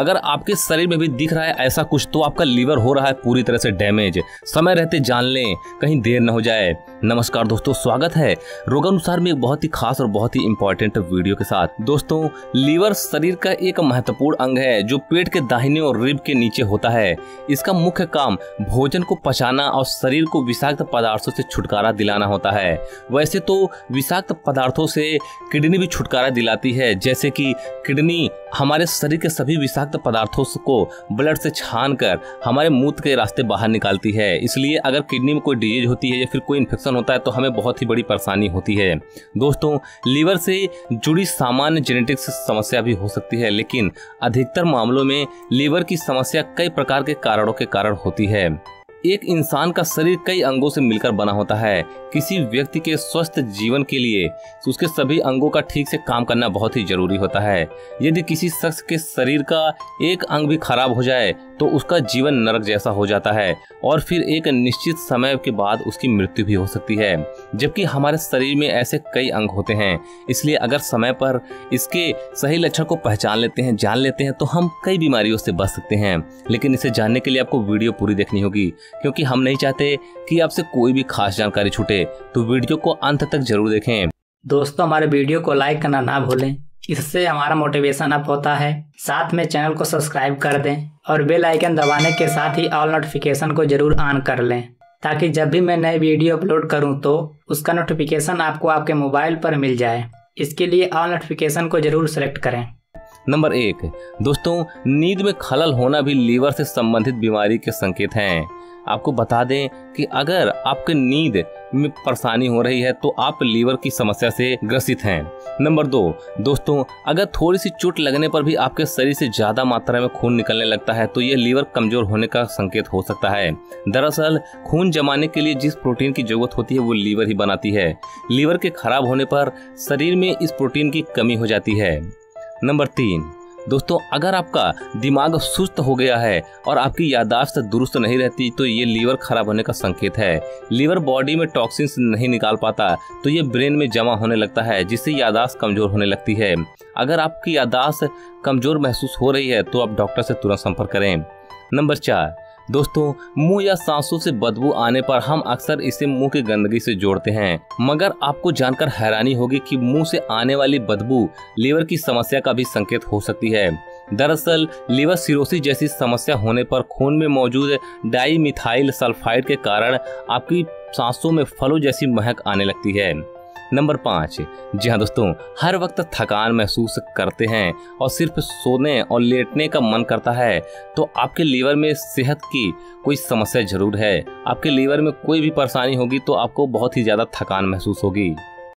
अगर आपके शरीर में भी दिख रहा है ऐसा कुछ तो आपका लीवर हो रहा है पूरी तरह से डैमेज। समय रहते जान लें, कहीं देर न हो जाए। नमस्कार दोस्तों, स्वागत है रोगानुसार में एक बहुत ही खास और बहुत ही इम्पोर्टेंट वीडियो के साथ। दोस्तों, लीवर शरीर का एक महत्वपूर्ण अंग है जो पेट के दाहिने और रिब के नीचे होता है। इसका मुख्य काम भोजन को पचाना और शरीर को विषाक्त पदार्थों से छुटकारा दिलाना होता है। वैसे तो विषाक्त पदार्थों से किडनी भी छुटकारा दिलाती है, जैसे कि किडनी हमारे शरीर के सभी विषाक्त पदार्थों को ब्लड से छान हमारे मूत्र के रास्ते बाहर निकालती है। इसलिए अगर किडनी में कोई डिज़ीज़ होती है या फिर कोई इन्फेक्शन होता है तो हमें बहुत ही बड़ी परेशानी होती है। दोस्तों, लीवर से जुड़ी सामान्य जेनेटिक्स समस्या भी हो सकती है, लेकिन अधिकतर मामलों में लीवर की समस्या कई प्रकार के कारणों के कारण होती है। एक इंसान का शरीर कई अंगों से मिलकर बना होता है। किसी व्यक्ति के स्वस्थ जीवन के लिए उसके सभी अंगों का ठीक से काम करना बहुत ही ज़रूरी होता है। यदि किसी शख्स के शरीर का एक अंग भी खराब हो जाए तो उसका जीवन नरक जैसा हो जाता है और फिर एक निश्चित समय के बाद उसकी मृत्यु भी हो सकती है। जबकि हमारे शरीर में ऐसे कई अंग होते हैं, इसलिए अगर समय पर इसके सही लक्षण को पहचान लेते हैं, जान लेते हैं तो हम कई बीमारियों से बच सकते हैं। लेकिन इसे जानने के लिए आपको वीडियो पूरी देखनी होगी। क्योंकि हम नहीं चाहते कि आपसे कोई भी खास जानकारी छूटे। तो वीडियो को अंत तक ज़रूर देखें। दोस्तों हमारे वीडियो को लाइक करना ना भूलें। इससे हमारा मोटिवेशन अप होता है। साथ में चैनल को सब्सक्राइब कर दें और बेल आइकन दबाने के साथ ही ऑल नोटिफिकेशन को ज़रूर ऑन कर लें। ताकि जब भी मैं नए वीडियो अपलोड करूँ तो उसका नोटिफिकेशन आपको आपके मोबाइल पर मिल जाए। इसके लिए ऑल नोटिफिकेशन को ज़रूर सेलेक्ट करें। नंबर एक। दोस्तों नींद में खलल होना भी लीवर से संबंधित बीमारी के संकेत हैं। आपको बता दें कि अगर आपके नींद में परेशानी हो रही है तो आप लीवर की समस्या से ग्रसित हैं। नंबर दो, दोस्तों, अगर थोड़ी सी चोट लगने पर भी आपके शरीर से ज़्यादा मात्रा में खून निकलने लगता है तो यह लीवर कमज़ोर होने का संकेत हो सकता है। दरअसल, खून जमाने के लिए जिस प्रोटीन की ज़रूरत होती है, वो लीवर ही बनाती है। लीवर के खराब होने पर शरीर में इस प्रोटीन की कमी हो जाती है। नंबर तीन दोस्तों, अगर आपका दिमाग सुस्त हो गया है और आपकी यादाश्त दुरुस्त नहीं रहती तो ये लीवर खराब होने का संकेत है। लीवर बॉडी में टॉक्सिन्स नहीं निकाल पाता तो ये ब्रेन में जमा होने लगता है, जिससे यादाश्त कमज़ोर होने लगती है। अगर आपकी यादाश्त कमज़ोर महसूस हो रही है तो आप डॉक्टर से तुरंत संपर्क करें। नंबर चार दोस्तों, मुँह या सांसों से बदबू आने पर हम अक्सर इसे मुँह की गंदगी से जोड़ते हैं। मगर आपको जानकर हैरानी होगी कि मुँह से आने वाली बदबू लीवर की समस्या का भी संकेत हो सकती है। दरअसल, लीवर सिरोसिस जैसी समस्या होने पर खून में मौजूद डाई मिथाइल सल्फाइड के कारण आपकी सांसों में फलों जैसी महक आने लगती है। नंबर पाँच। जी हाँ दोस्तों, हर वक्त थकान महसूस करते हैं और सिर्फ़ सोने और लेटने का मन करता है तो आपके लीवर में सेहत की कोई समस्या ज़रूर है। आपके लीवर में कोई भी परेशानी होगी तो आपको बहुत ही ज़्यादा थकान महसूस होगी।